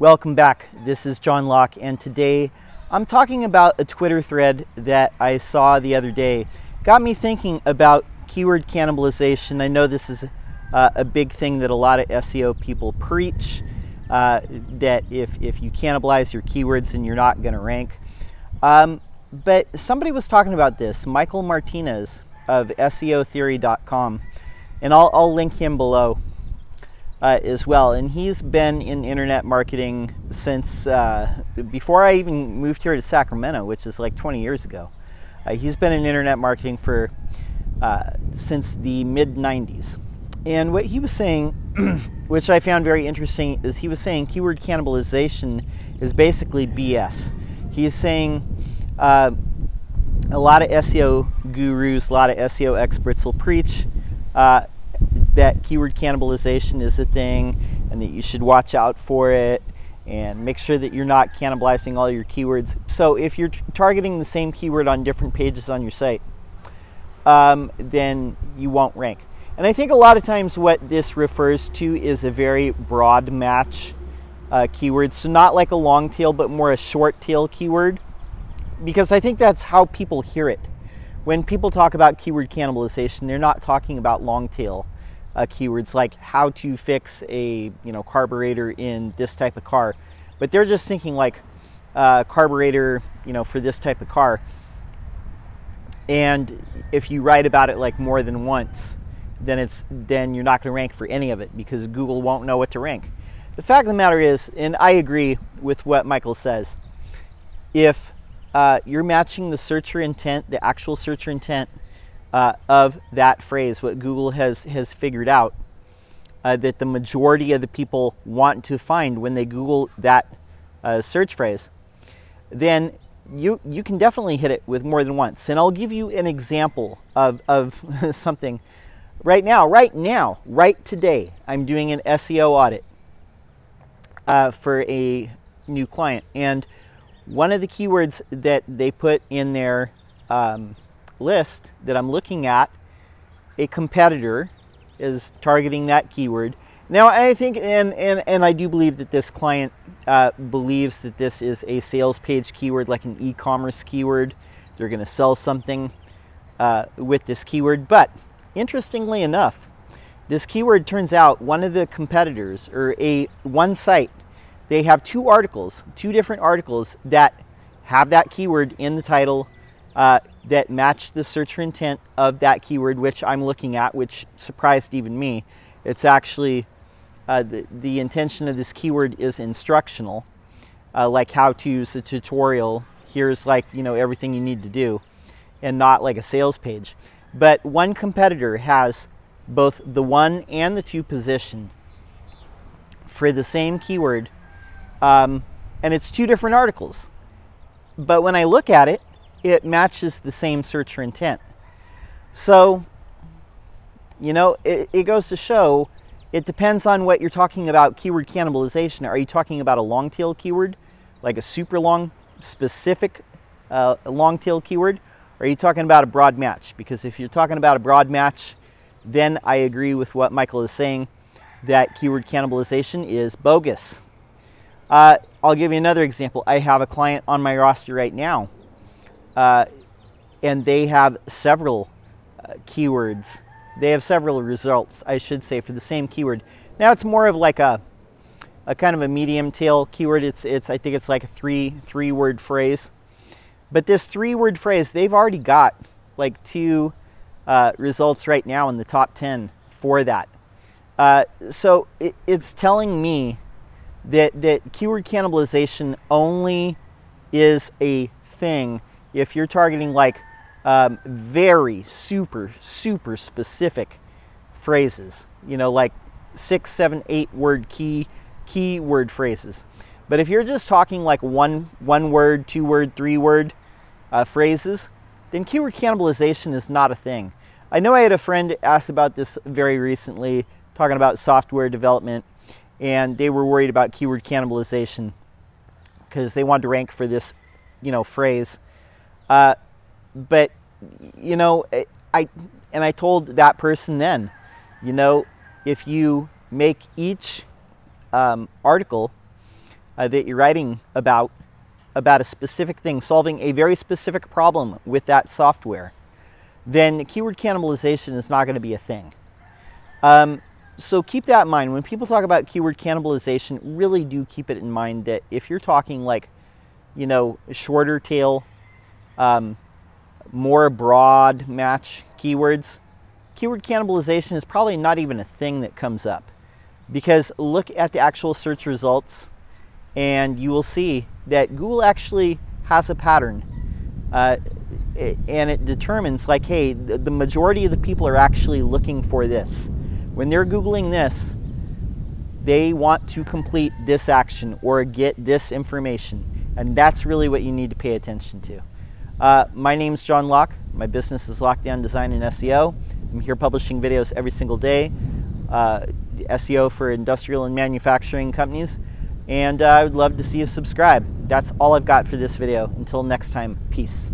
Welcome back. This is John Locke, and today I'm talking about a Twitter thread that I saw the other day. Got me thinking about keyword cannibalization. I know this is uh, a big thing that a lot of SEO people preach uh, that if, if you cannibalize your keywords, then you're not going to rank. Um, but somebody was talking about this, Michael Martinez of SEOtheory.com, and I'll, I'll link him below uh, as well. And he's been in internet marketing since uh, before I even moved here to Sacramento, which is like 20 years ago. Uh, he's been in internet marketing for uh, since the mid 90s. And what he was saying, which I found very interesting, is he was saying keyword cannibalization is basically BS. He's saying uh, a lot of SEO gurus, a lot of SEO experts will preach uh, that keyword cannibalization is a thing and that you should watch out for it and make sure that you're not cannibalizing all your keywords. So if you're targeting the same keyword on different pages on your site, um, then you won't rank. And I think a lot of times what this refers to is a very broad match uh, keyword. So not like a long tail, but more a short tail keyword. Because I think that's how people hear it. When people talk about keyword cannibalization, they're not talking about long tail uh, keywords like how to fix a you know carburetor in this type of car, but they're just thinking like uh, carburetor you know for this type of car. And if you write about it like more than once, then it's then you're not going to rank for any of it because Google won't know what to rank. The fact of the matter is, and I agree with what Michael says, if uh, you're matching the searcher intent, the actual searcher intent uh, of that phrase, what Google has, has figured out uh, that the majority of the people want to find when they Google that uh, search phrase, then you, you can definitely hit it with more than once. And I'll give you an example of, of something right now, right now, right today. I'm doing an SEO audit uh, for a new client. And one of the keywords that they put in their um, list that I'm looking at, a competitor is targeting that keyword. Now, I think, and, and, and I do believe that this client uh, believes that this is a sales page keyword, like an e commerce keyword. They're going to sell something uh, with this keyword. But interestingly enough, this keyword turns out one of the competitors, or a one site, they have two articles, two different articles that have that keyword in the title uh, that match the searcher intent of that keyword, which I'm looking at, which surprised even me. It's actually uh, the, the intention of this keyword is instructional, uh, like how to use a tutorial. Here's like, you know, everything you need to do, and not like a sales page. But one competitor has both the one and the two position for the same keyword, um, and it's two different articles. But when I look at it, it matches the same searcher intent. So, you know, it, it goes to show it depends on what you're talking about keyword cannibalization. Are you talking about a long tail keyword, like a super long, specific uh, long tail keyword? Or are you talking about a broad match? Because if you're talking about a broad match, then I agree with what Michael is saying that keyword cannibalization is bogus. Uh, I'll give you another example. I have a client on my roster right now uh, and they have several uh, keywords. They have several results, I should say, for the same keyword. Now it's more of like a, a kind of a medium tail keyword. It's, it's, I think it's like a three, three word phrase. But this three word phrase, they've already got like two uh, results right now in the top 10 for that. Uh, so it, it's telling me that, that keyword cannibalization only is a thing if you're targeting like um, very super, super specific phrases, you know, like six, seven, eight word key keyword phrases. But if you're just talking like one one word, two word, three word uh, phrases, then keyword cannibalization is not a thing. I know I had a friend ask about this very recently, talking about software development, and they were worried about keyword cannibalization because they wanted to rank for this, you know, phrase uh, but you know, I and I told that person then, you know, if you make each um, article uh, that you're writing about about a specific thing, solving a very specific problem with that software, then keyword cannibalization is not going to be a thing. Um, so keep that in mind. When people talk about keyword cannibalization, really do keep it in mind that if you're talking like, you know, shorter tail, um, more broad match keywords, keyword cannibalization is probably not even a thing that comes up. Because look at the actual search results and you will see that Google actually has a pattern. Uh, and it determines like, hey, the majority of the people are actually looking for this. When they're Googling this, they want to complete this action or get this information. And that's really what you need to pay attention to. Uh, my name is John Locke. My business is Lockedown Design and SEO. I'm here publishing videos every single day, uh, SEO for industrial and manufacturing companies. And uh, I would love to see you subscribe. That's all I've got for this video. Until next time, peace.